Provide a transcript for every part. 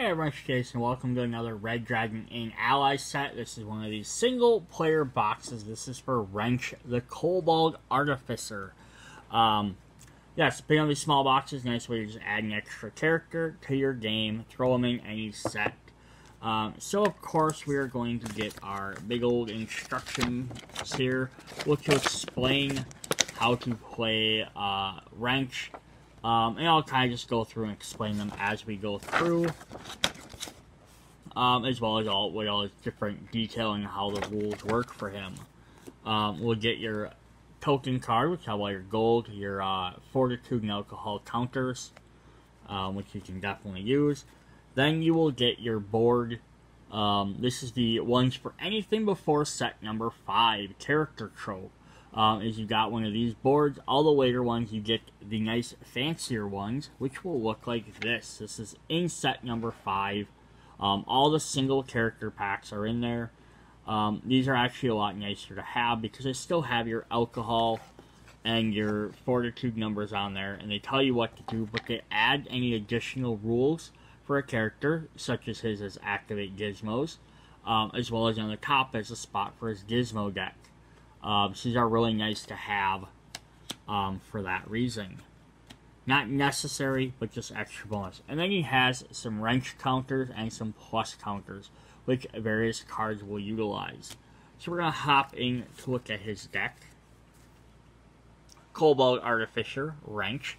Hey everyone, it's Jason. Welcome to another Red Dragon Inn Ally set. This is one of these single player boxes. This is for Wrench the Kobold Artificer. Um, yes, big on these small boxes, nice way to just add an extra character to your game, throw them in any set. Um, so of course we are going to get our big old instructions here, which will explain how to play uh, Wrench um, and I'll kind of just go through and explain them as we go through. Um, as well as all with all the different detailing how the rules work for him. Um, we'll get your token card, which have all your gold, your uh, fortitude and alcohol counters, um, which you can definitely use. Then you will get your board. Um, this is the ones for anything before set number 5, character trove um, is you got one of these boards. All the later ones, you get the nice fancier ones, which will look like this. This is in set number 5. Um, all the single character packs are in there. Um, these are actually a lot nicer to have because they still have your alcohol and your fortitude numbers on there, and they tell you what to do, but they add any additional rules for a character, such as his as activate gizmos, um, as well as on the top as a spot for his gizmo deck. Um, these are really nice to have um, for that reason. Not necessary, but just extra bonus. And then he has some wrench counters and some plus counters, which various cards will utilize. So we're going to hop in to look at his deck. Kobold Artificer, Wrench.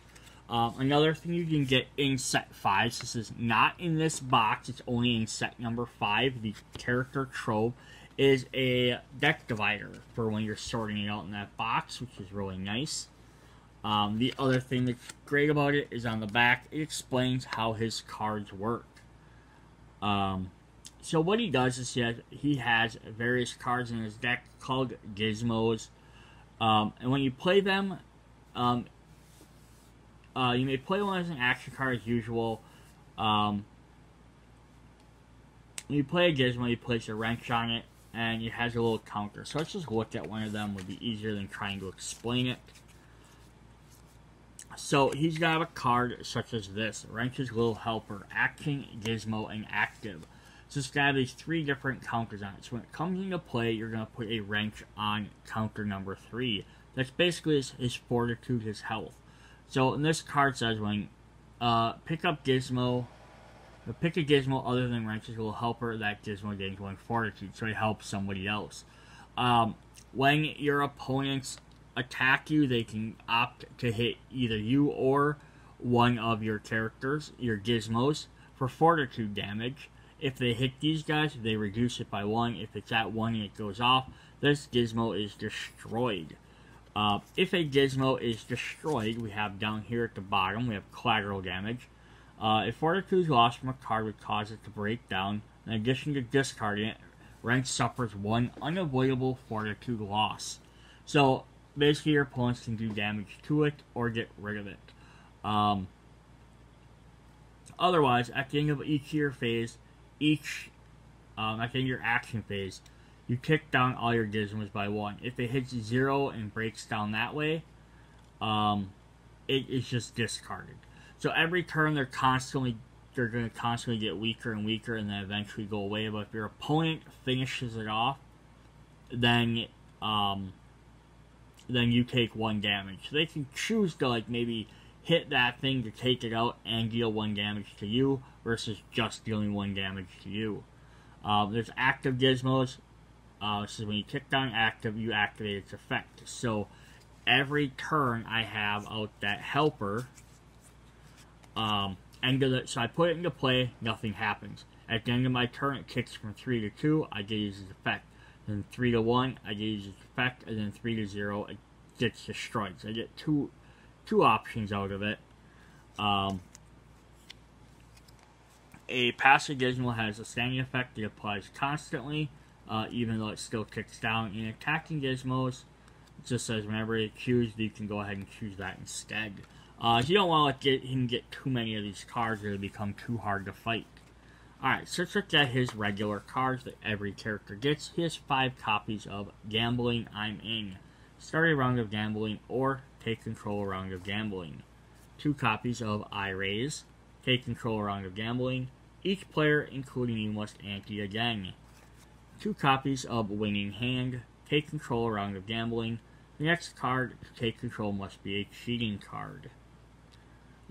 Um, another thing you can get in set 5, this is not in this box, it's only in set number 5, the character trove is a deck divider for when you're sorting it out in that box, which is really nice. Um, the other thing that's great about it is on the back, it explains how his cards work. Um, so what he does is he has, he has various cards in his deck called gizmos. Um, and when you play them, um, uh, you may play one as an action card as usual. Um, when you play a gizmo, you place a wrench on it and it has a little counter. So let's just look at one of them. would be easier than trying to explain it. So he's to have a card such as this. Wrench's Little Helper, Action, Gizmo, and Active. So it's to have these three different counters on it. So when it comes into play, you're to put a wrench on counter number three. That's basically his, his fortitude, his health. So in this card says when uh, pick up Gizmo, but pick a gizmo other than wrenches will help her that gizmo gains one fortitude, so it helps somebody else. Um, when your opponents attack you, they can opt to hit either you or one of your characters, your gizmos, for fortitude damage. If they hit these guys, they reduce it by one. If it's at one and it goes off, this gizmo is destroyed. Uh, if a gizmo is destroyed, we have down here at the bottom, we have collateral damage. Uh, if fortitude is lost from a card would cause it to break down, in addition to discarding it, Wrench suffers one unavoidable fortitude loss. So basically, your opponents can do damage to it or get rid of it. Um, otherwise, at the end of each year phase, each um, at the end of your action phase, you kick down all your gizmos by one. If it hits zero and breaks down that way, um, it is just discarded. So every turn they're constantly they're going to constantly get weaker and weaker and then eventually go away. But if your opponent finishes it off, then um, then you take one damage. So they can choose to like maybe hit that thing to take it out and deal one damage to you versus just dealing one damage to you. Um, there's active gizmos. Uh, when you kick down active, you activate its effect. So every turn I have out that helper um, the, so I put it into play, nothing happens. At the end of my turn, it kicks from 3 to 2, I get its effect. Then 3 to 1, I get its effect, and then 3 to 0, it gets destroyed. So I get two two options out of it. Um, a passive gizmo has a standing effect that applies constantly, uh, even though it still kicks down. In attacking gizmos, it just says whenever it's choose, you can go ahead and choose that instead. Uh, you don't want to him get too many of these cards or they become too hard to fight. Alright, so let's look at his regular cards that every character gets. He has five copies of Gambling I'm In. Start a round of gambling or take control round of gambling. Two copies of I Raise. Take control round of gambling. Each player, including you, must ante again. Two copies of Winning Hand. Take control around of gambling. The next card to take control must be a cheating card.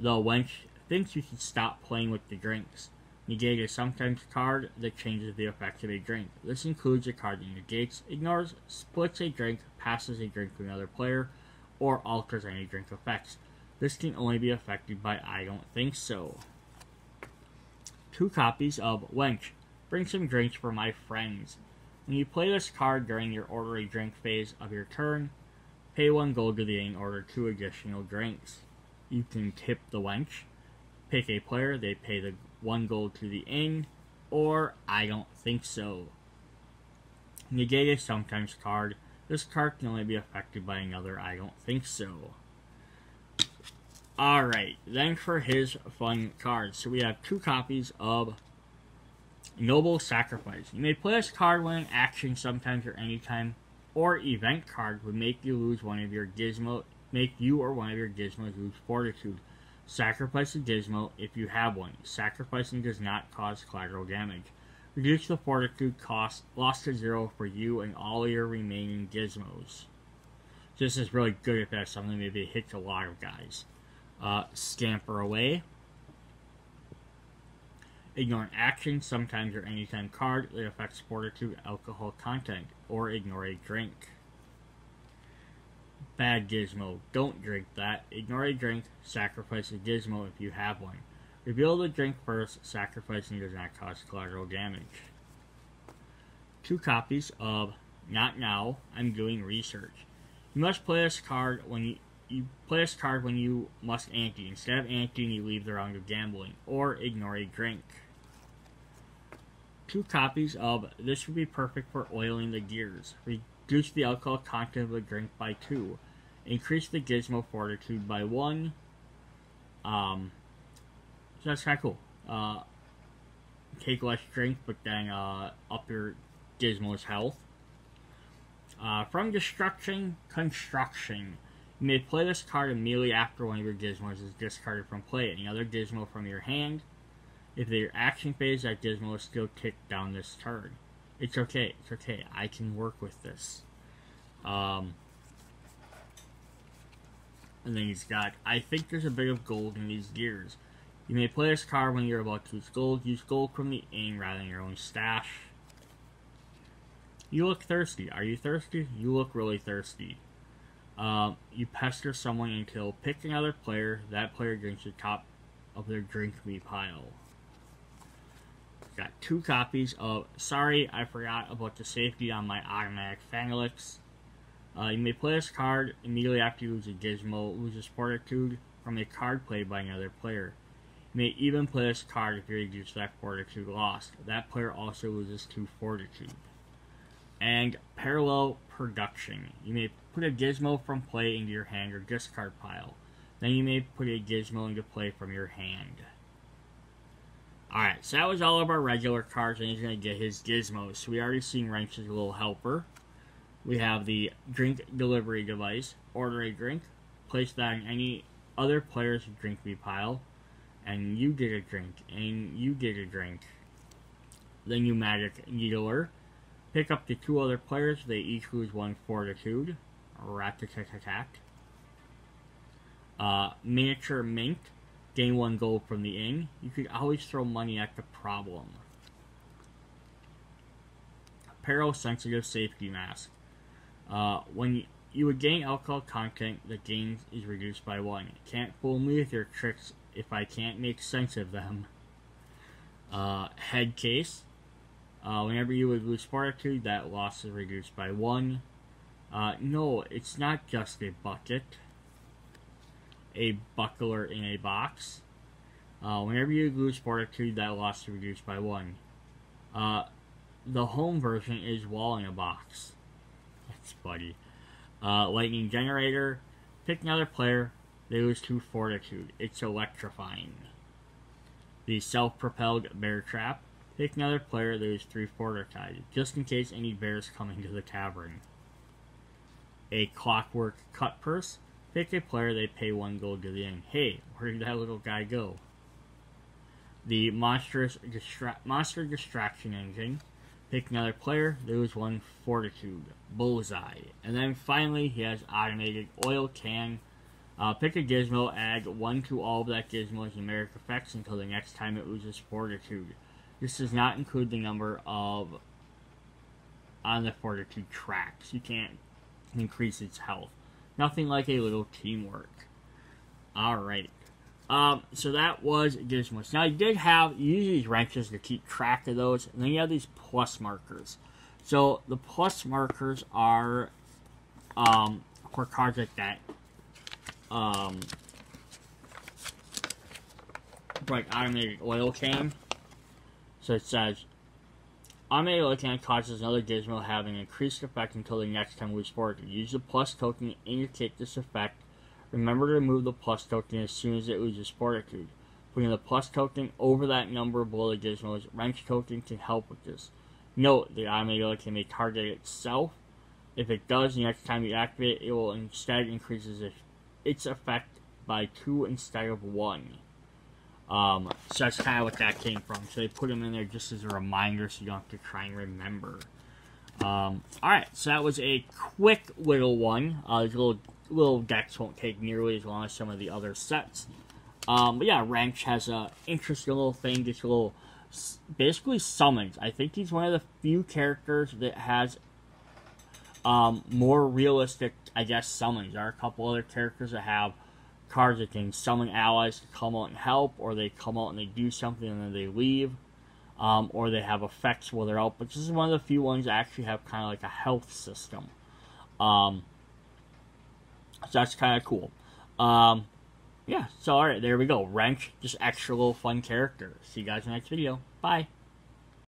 The wench thinks you should stop playing with the drinks. Negate a sometimes a card that changes the effect of a drink. This includes a card that negates, ignores, splits a drink, passes a drink to another player, or alters any drink effects. This can only be affected by I don't think so. Two copies of Wench. Bring some drinks for my friends. When you play this card during your order a drink phase of your turn, pay one gold to the inn order two additional drinks. You can tip the wench, pick a player, they pay the one gold to the inn, or I don't think so. Negate a sometimes card. This card can only be affected by another I don't think so. Alright, then for his fun cards. So we have two copies of Noble Sacrifice. You may play this card when in action sometimes or anytime, or event card would make you lose one of your gizmo make you or one of your gizmos lose fortitude. Sacrifice a gizmo if you have one. Sacrificing does not cause collateral damage. Reduce the fortitude cost lost to zero for you and all your remaining gizmos. This is really good if that's something maybe hits a lot of guys. Uh, scamper away. Ignore an action, sometimes or anytime card that affects fortitude alcohol content, or ignore a drink. Bad gizmo. Don't drink that. Ignore a drink. Sacrifice a gizmo if you have one. Reveal the drink first. Sacrificing does not cause collateral damage. Two copies of Not Now. I'm doing research. You must play this card when you you play this card when you must ante. Instead of anteing, you leave the round of gambling, or ignore a drink. Two copies of This would be perfect for oiling the gears. Reduce the alcohol content of the drink by two. Increase the gizmo fortitude by one. Um, so that's kind of cool. Uh, take less strength, but then uh, up your gizmo's health. Uh, from destruction, construction. You may play this card immediately after one of your gizmos is discarded from play. Any other gizmo from your hand. If their action phase, that gizmo is still kicked down this turn. It's okay. It's okay. I can work with this. Um, and then he's got, I think there's a bit of gold in these gears. You may play this card when you're about to use gold. Use gold from the inn rather than your own stash. You look thirsty. Are you thirsty? You look really thirsty. Um, you pester someone until pick another player. That player drinks the top of their drink me pile. Got two copies of Sorry, I forgot about the safety on my automatic Fangalix. Uh, you may play this card immediately after you lose a Gizmo, loses Fortitude from a card played by another player. You may even play this card if you reduce that Fortitude lost. That player also loses 2 Fortitude. And Parallel Production. You may put a Gizmo from play into your hand or discard pile. Then you may put a Gizmo into play from your hand. Alright, so that was all of our regular cards, and he's going to get his Gizmos. So we already seen Wrench's little helper. We have the drink delivery device. Order a drink. Place that in any other player's drink pile. And you get a drink. And you get a drink. The pneumatic needler. Pick up the two other players. They each lose one fortitude. Rat-a-tat-tat-tat. Uh, miniature mint. Gain one gold from the inn. You could always throw money at the problem. Peril sensitive safety mask. Uh, when you, would gain alcohol content, the gain is reduced by one. Can't fool me with your tricks if I can't make sense of them. Uh, head case. Uh, whenever you would lose fortitude, that loss is reduced by one. Uh, no, it's not just a bucket. A buckler in a box. Uh, whenever you lose fortitude, that loss is reduced by one. Uh, the home version is wall in a box. That's funny. Uh, lightning generator. Pick another player. They lose two fortitude. It's electrifying. The self-propelled bear trap. Pick another player. They lose three fortitude, just in case any bears come into the tavern. A clockwork cut purse. Pick a player. They pay one gold to the end. Hey, where did that little guy go? the monstrous distra- monster distraction engine. Pick another player, lose one fortitude. Bullseye. And then finally, he has automated oil can. Uh, pick a gizmo, add one to all of that gizmo's numeric effects until the next time it loses fortitude. This does not include the number of on the fortitude tracks. You can't increase its health. Nothing like a little teamwork. Alrighty. Um, so that was Gizmos. Now, you did have, you use these wrenches to keep track of those, and then you have these plus markers. So, the plus markers are um, for cards like that. Um, like automated oil can. So it says, automated oil can causes another gizmo having increased effect until the next time we sport. Use the plus token to indicate this effect Remember to remove the plus token as soon as it loses fortitude. Putting the plus token over that number below the gizmo's wrench token can help with this. Note the automatic can may target itself. If it does, the next time you activate it, it will instead increases its effect by two instead of one. Um, so that's kind of what that came from. So they put them in there just as a reminder so you don't have to try and remember. Um, Alright, so that was a quick little one. Uh, little little decks won't take nearly as long as some of the other sets. Um, but yeah, Wrench has an interesting little thing, just a little, basically summons. I think he's one of the few characters that has um, more realistic, I guess, summons. There are a couple other characters that have cards that can summon allies to come out and help, or they come out and they do something and then they leave. Um, or they have effects while they're out, but this is one of the few ones that actually have kind of like a health system. Um, so that's kind of cool. Um, yeah, so alright, there we go. Wrench, just extra little fun character. See you guys in the next video. Bye.